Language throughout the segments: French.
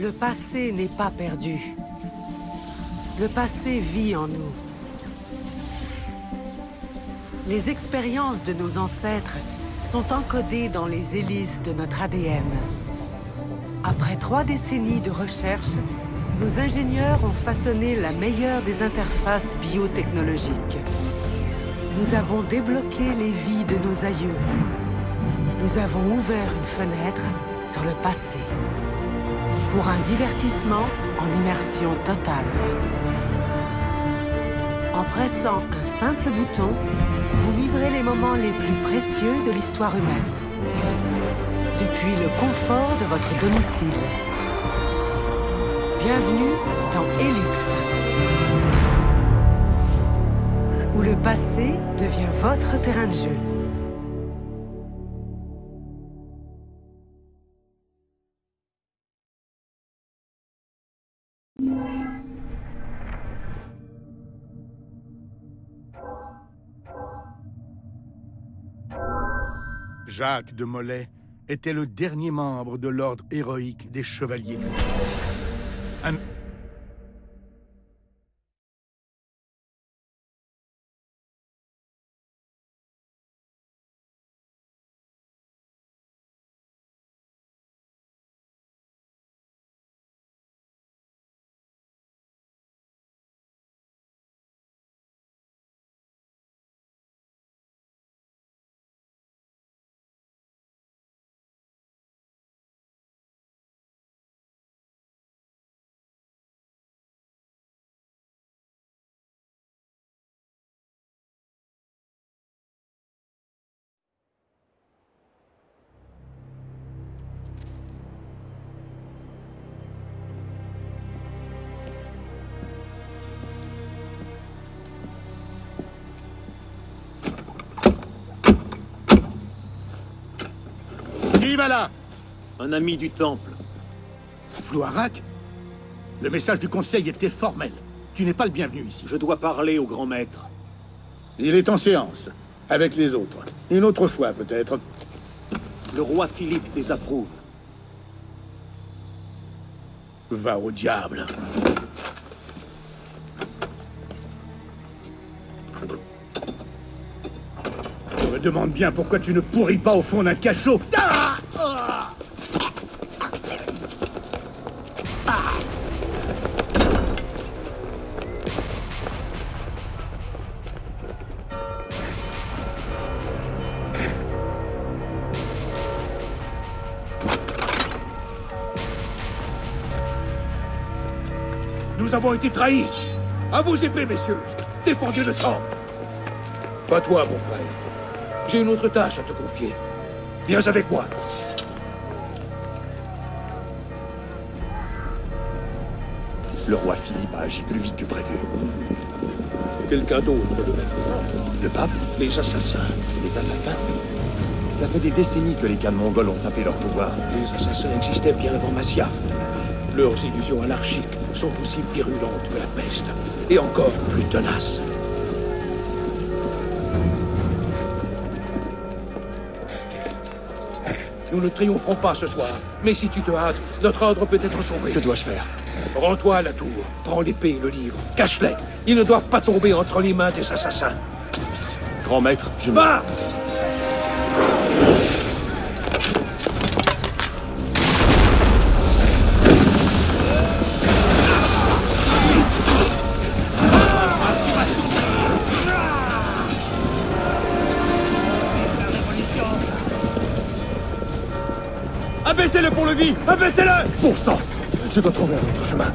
Le passé n'est pas perdu. Le passé vit en nous. Les expériences de nos ancêtres sont encodées dans les hélices de notre ADN. Après trois décennies de recherche, nos ingénieurs ont façonné la meilleure des interfaces biotechnologiques. Nous avons débloqué les vies de nos aïeux. Nous avons ouvert une fenêtre sur le passé. Pour un divertissement en immersion totale. En pressant un simple bouton, vous vivrez les moments les plus précieux de l'histoire humaine. Depuis le confort de votre domicile. Bienvenue dans Helix. Où le passé devient votre terrain de jeu. Jacques de Molay était le dernier membre de l'ordre héroïque des Chevaliers. Un... Qui va là Un ami du Temple. Flouarak Le message du Conseil était formel. Tu n'es pas le bienvenu ici. Je dois parler au grand maître. Il est en séance, avec les autres. Une autre fois, peut-être. Le roi Philippe désapprouve. Va au diable. Je me demande bien pourquoi tu ne pourris pas au fond d'un cachot. Nous avons été trahis. À vos épées, messieurs. Défendez le temple. Pas toi, mon frère. J'ai une autre tâche à te confier. Viens avec moi. Le roi Philippe a agi plus vite que prévu. Quelqu'un d'autre le même. Le pape Les assassins. Les assassins Ça fait des décennies que les Khan mongols ont sapé leur pouvoir. Les assassins existaient bien avant Masyaf. Leurs illusions anarchiques sont aussi virulentes que la peste. Et encore plus tenaces. Nous ne triompherons pas ce soir. Mais si tu te hâtes, notre ordre peut être sauvé. Que dois-je faire? Rends-toi à la tour. Prends l'épée et le livre. Cache-les. Ils ne doivent pas tomber entre les mains des assassins. Grand maître, je me... Abaissez le pont-levis Abaissez-le. Bon sang Je dois trouver un autre chemin.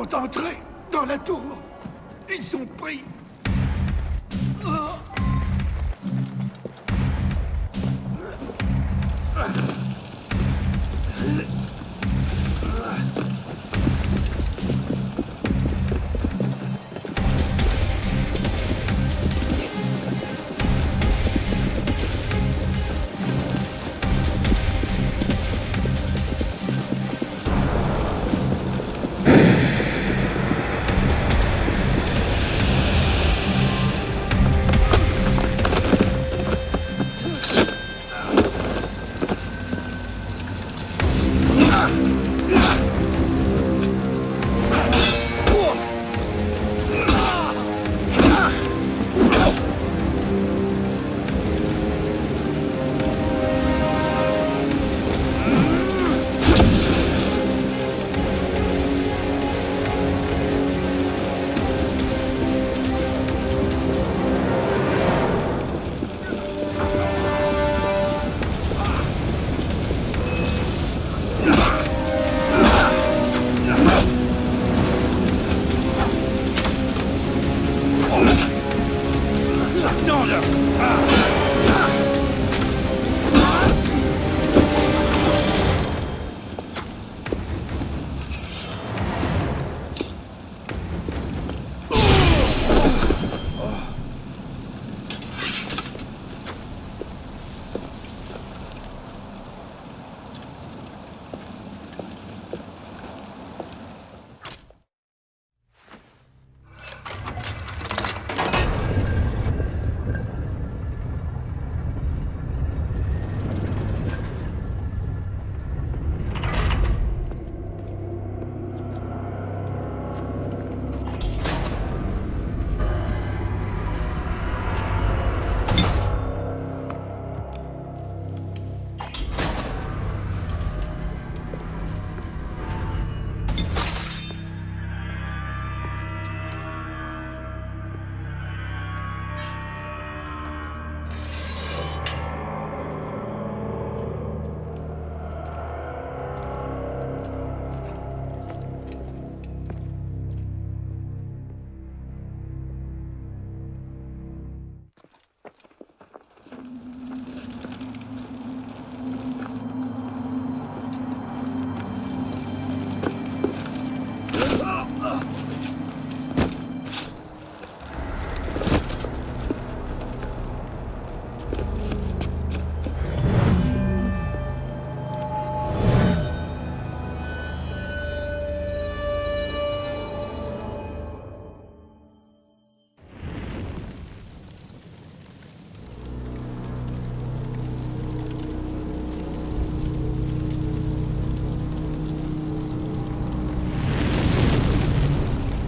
Sont entrés dans la tour Ils sont pris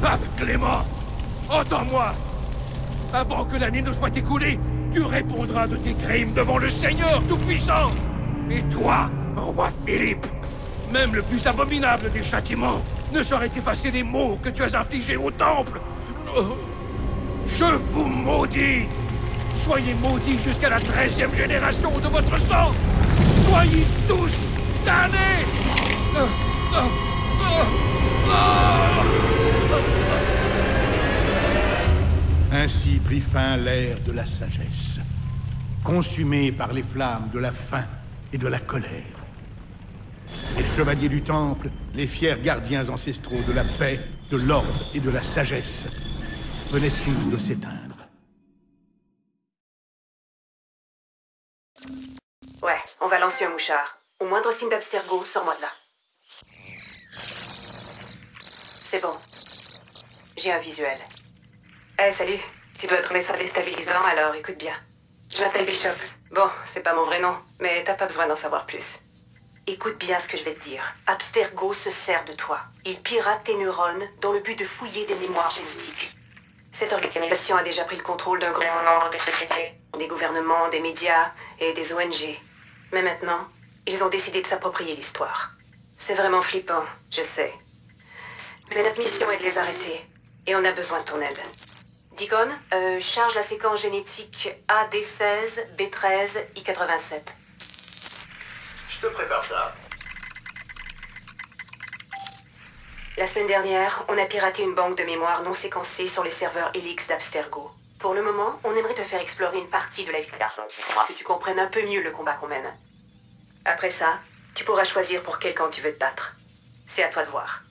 Pape Clément Entends-moi. Avant que l'année ne soit écoulée, tu répondras de tes crimes devant le Seigneur Tout-Puissant. Et toi, roi Philippe Même le plus abominable des châtiments ne saurait effacer les maux que tu as infligés au Temple? Je vous maudis. Soyez maudits jusqu'à la treizième génération de votre sang. Soyez tous damnés Ainsi prit fin l'ère de la sagesse, consumée par les flammes de la faim et de la colère. Les chevaliers du Temple, les fiers gardiens ancestraux de la paix, de l'ordre et de la sagesse, venaient tous de s'éteindre. Ouais, on va lancer un mouchard. Au moindre signe d'abstergo, sors-moi de là. C'est bon. J'ai un visuel. Eh, salut. Tu dois trouver ça déstabilisant, alors écoute bien. Je m'appelle Bishop. Bon, c'est pas mon vrai nom, mais t'as pas besoin d'en savoir plus. Écoute bien ce que je vais te dire. Abstergo se sert de toi. Il pirate tes neurones dans le but de fouiller des mémoires génétiques. Cette organisation a déjà pris le contrôle d'un grand nombre de sociétés, des gouvernements, des médias et des ONG. Mais maintenant, ils ont décidé de s'approprier l'histoire. C'est vraiment flippant, je sais. Mais notre mission est de les arrêter. Et on a besoin de ton aide. Deacon, euh, charge la séquence génétique AD16, B13, I87. Je te prépare ça. La semaine dernière, on a piraté une banque de mémoire non séquencée sur les serveurs Helix d'Abstergo. Pour le moment, on aimerait te faire explorer une partie de la vie de pour que tu comprennes un peu mieux le combat qu'on mène. Après ça, tu pourras choisir pour quel camp tu veux te battre. C'est à toi de voir.